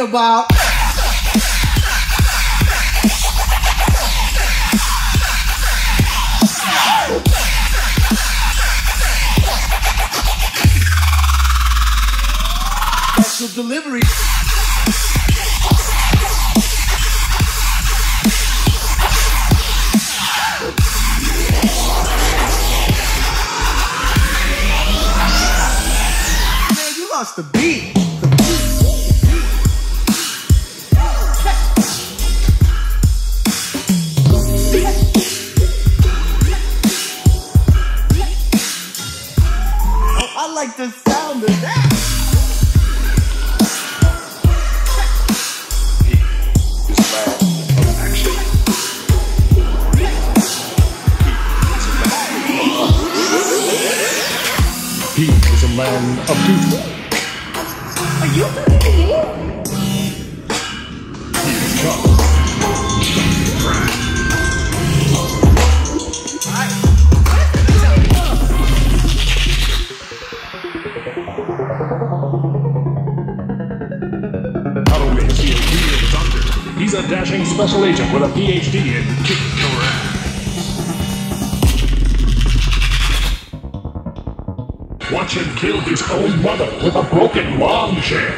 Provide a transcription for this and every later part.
talking about. Special delivery. Um, is he a real doctor, he's a dashing special agent with a PhD in kicking your ass. Watch him kill his own mother with a broken lawn chair.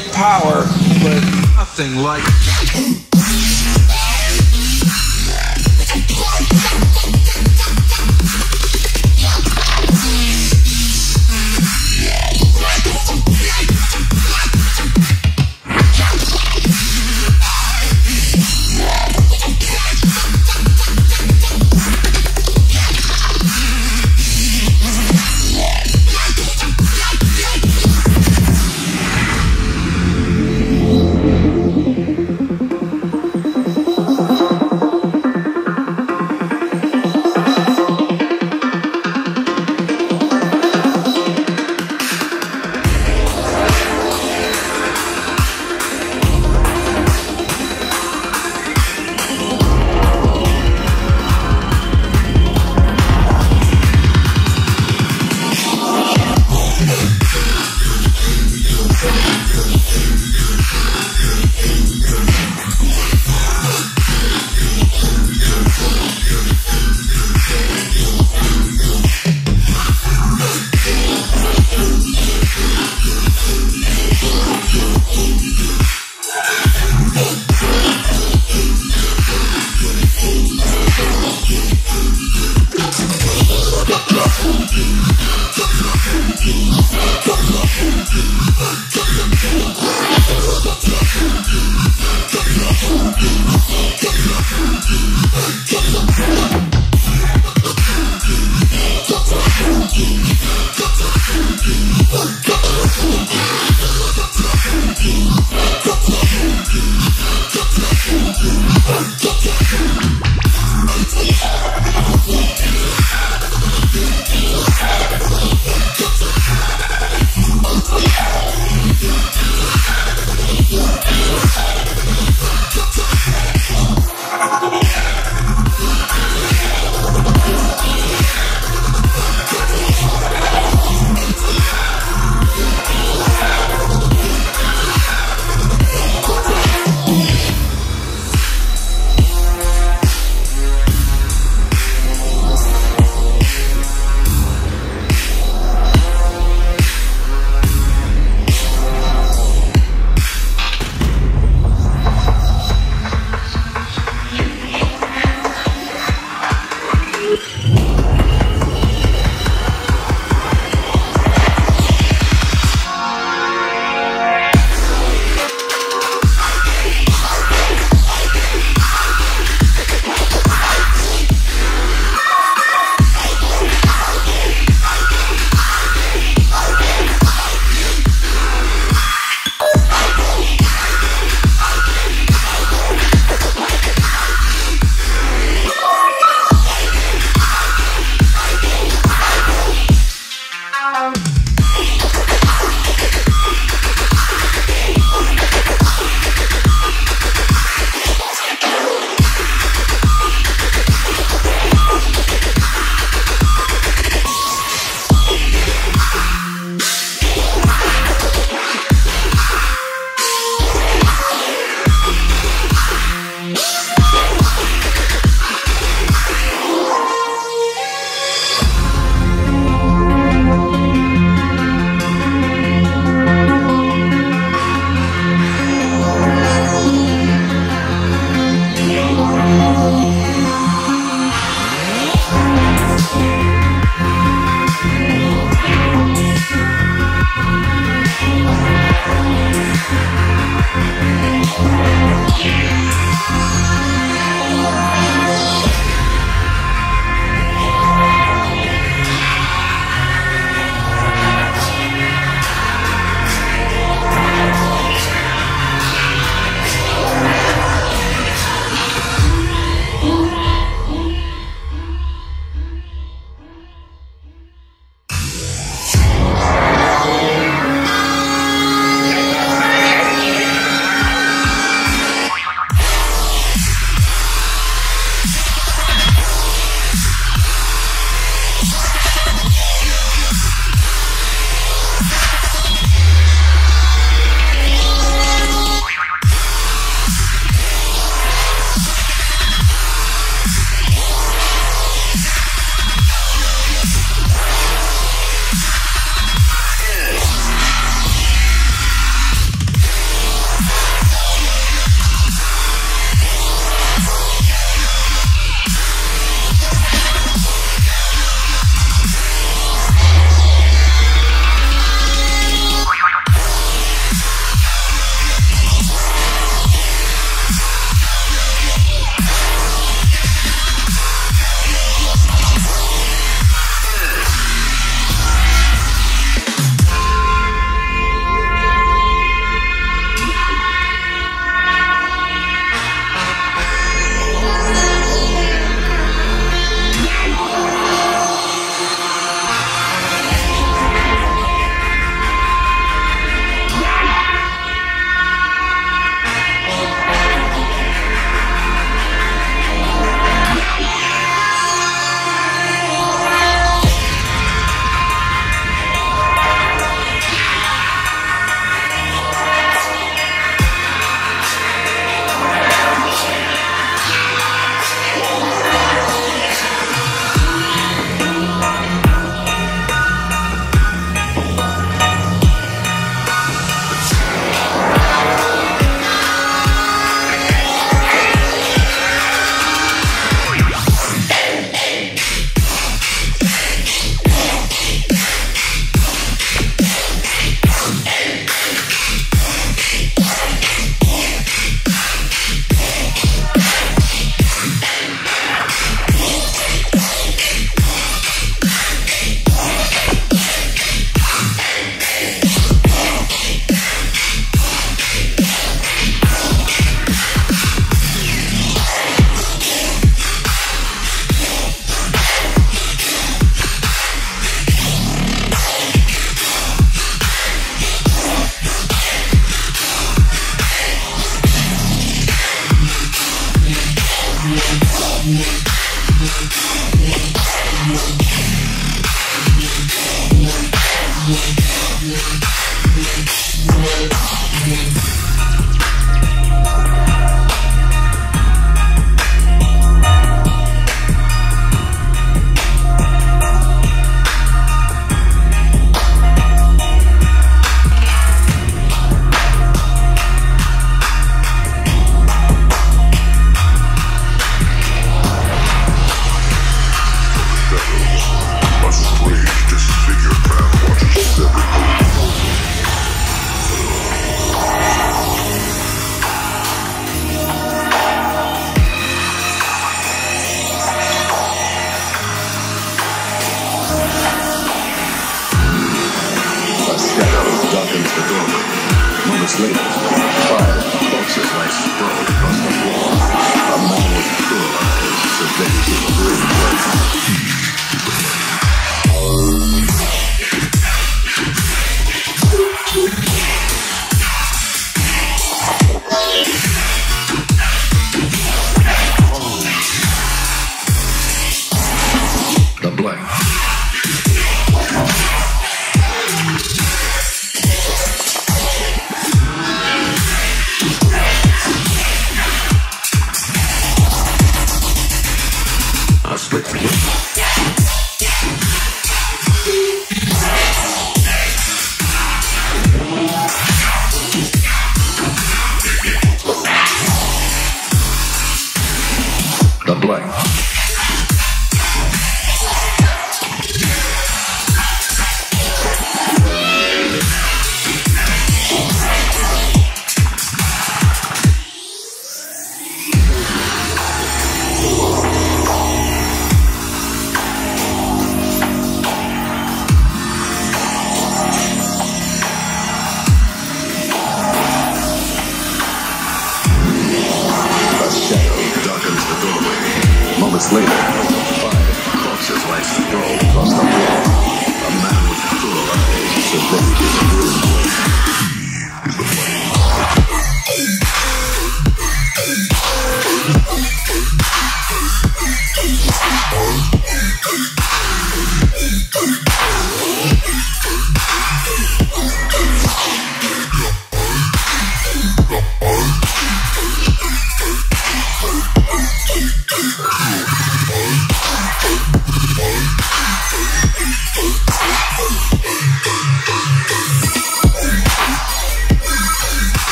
Great power, but nothing like.